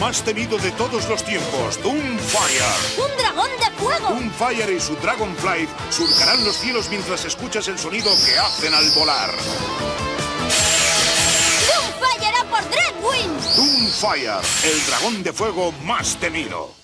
más temido de todos los tiempos, Doomfire. ¡Un dragón de fuego! Doomfire y su Dragonfly surcarán los cielos mientras escuchas el sonido que hacen al volar. ¡Doomfire a por Dreadwind! Doomfire, el dragón de fuego más temido.